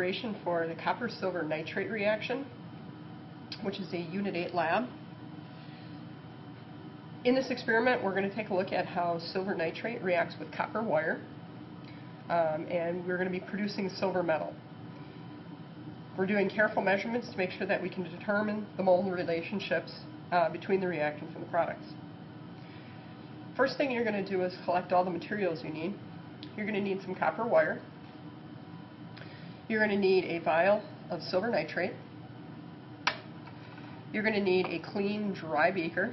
preparation for the copper-silver nitrate reaction, which is a Unit 8 lab. In this experiment, we're going to take a look at how silver nitrate reacts with copper wire, um, and we're going to be producing silver metal. We're doing careful measurements to make sure that we can determine the mole relationships uh, between the reactants and the products. First thing you're going to do is collect all the materials you need. You're going to need some copper wire. You're going to need a vial of silver nitrate. You're going to need a clean, dry beaker.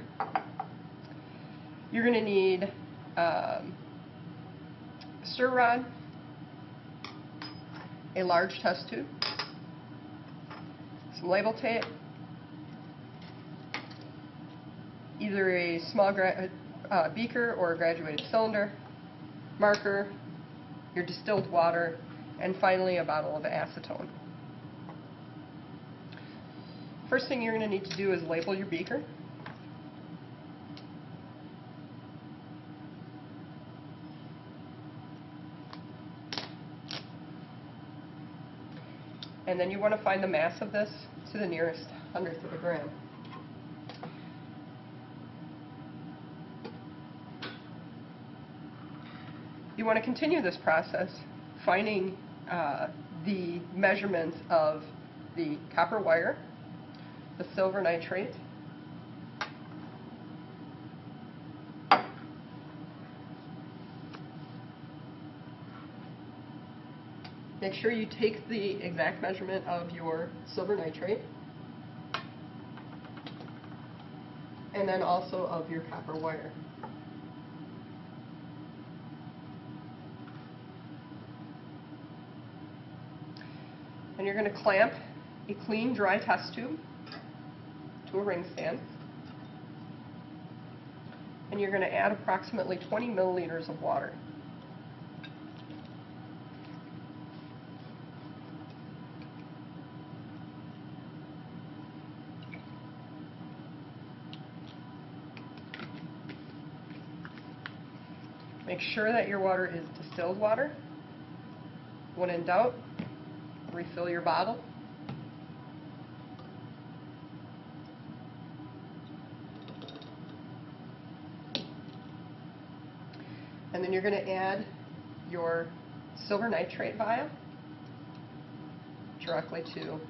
You're going to need um, a stir rod, a large test tube, some label tape, either a small uh, beaker or a graduated cylinder, marker, your distilled water, and finally a bottle of acetone. First thing you're going to need to do is label your beaker. And then you want to find the mass of this to the nearest hundredth of a gram. You want to continue this process, finding uh, the measurements of the copper wire, the silver nitrate, Make sure you take the exact measurement of your silver nitrate and then also of your copper wire. And you're going to clamp a clean, dry test tube to a ring stand. And you're going to add approximately 20 milliliters of water. Make sure that your water is distilled water. When in doubt, refill your bottle. And then you're going to add your silver nitrate vial directly to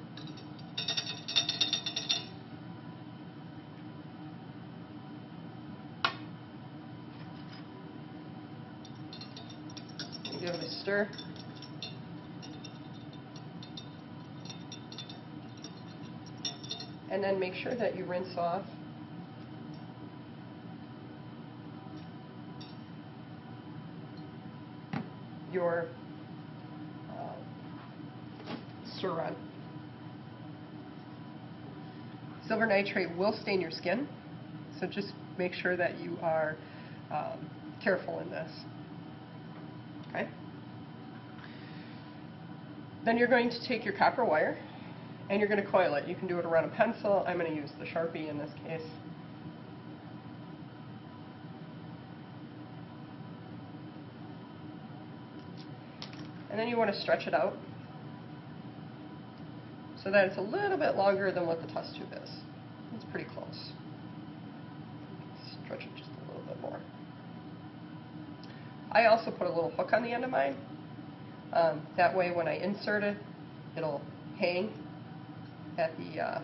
give it a stir. And then make sure that you rinse off your uh. Silver nitrate will stain your skin, so just make sure that you are um, careful in this. Okay? Then you're going to take your copper wire and you're going to coil it. You can do it around a pencil. I'm going to use the Sharpie in this case. And then you want to stretch it out so that it's a little bit longer than what the test tube is. It's pretty close. Stretch it just a little bit more. I also put a little hook on the end of mine. Um, that way when I insert it, it'll hang at the uh,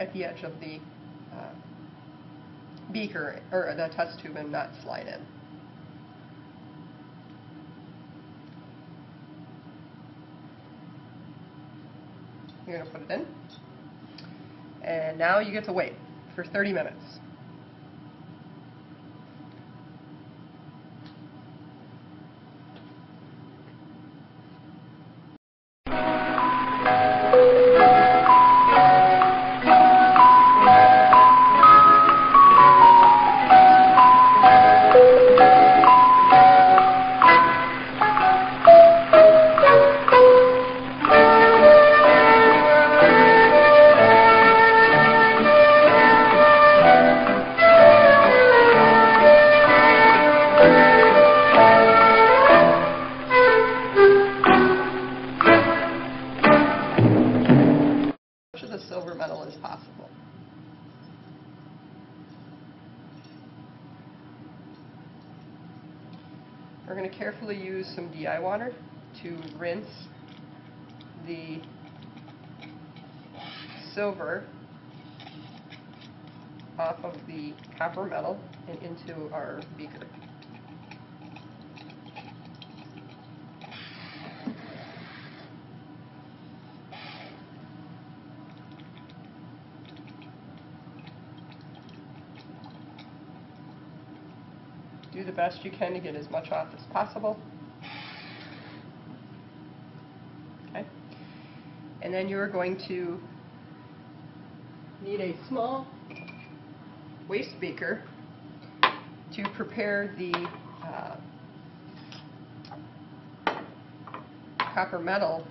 at the edge of the uh, beaker or the test tube and not slide in. You're going to put it in. And now you get to wait for 30 minutes. We're going to carefully use some DI water to rinse the silver off of the copper metal and into our beaker. Do the best you can to get as much off as possible. Okay? And then you're going to need a small waste beaker to prepare the uh, copper metal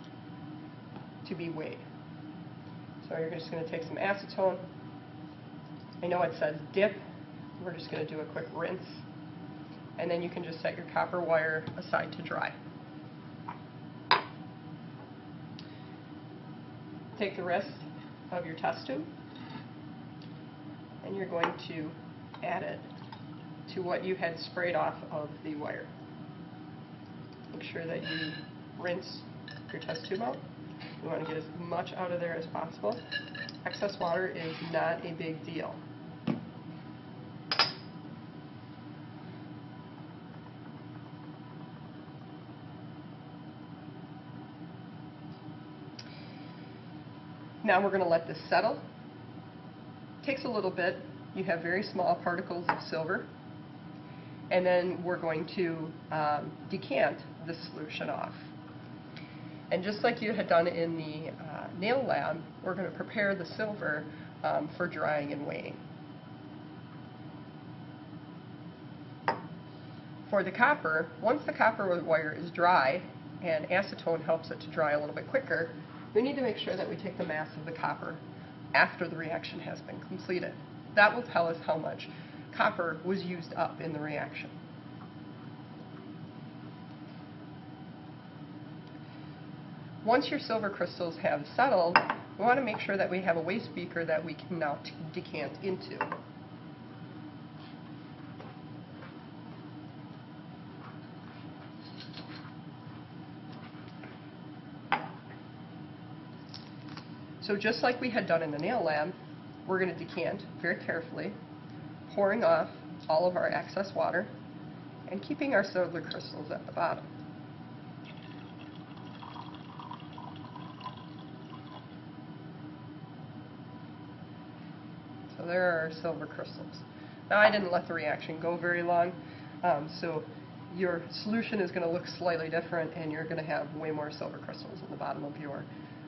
to be weighed. So you're just going to take some acetone. I know it says dip. We're just going to do a quick rinse. And then you can just set your copper wire aside to dry. Take the rest of your test tube and you're going to add it to what you had sprayed off of the wire. Make sure that you rinse your test tube out. You want to get as much out of there as possible. Excess water is not a big deal. Now we're going to let this settle. Takes a little bit. You have very small particles of silver. And then we're going to um, decant the solution off. And just like you had done in the uh, nail lab, we're going to prepare the silver um, for drying and weighing. For the copper, once the copper wire is dry, and acetone helps it to dry a little bit quicker, we need to make sure that we take the mass of the copper after the reaction has been completed. That will tell us how much copper was used up in the reaction. Once your silver crystals have settled, we want to make sure that we have a waste beaker that we can now decant into. So just like we had done in the nail lab, we're going to decant very carefully, pouring off all of our excess water and keeping our silver crystals at the bottom. So there are our silver crystals. Now I didn't let the reaction go very long, um, so your solution is going to look slightly different and you're going to have way more silver crystals in the bottom of your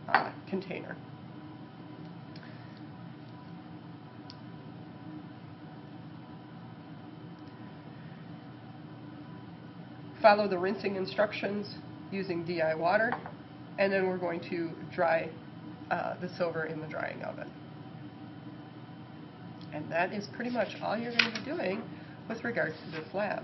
uh, container. Follow the rinsing instructions using DI water, and then we're going to dry uh, the silver in the drying oven. And that is pretty much all you're going to be doing with regards to this lab.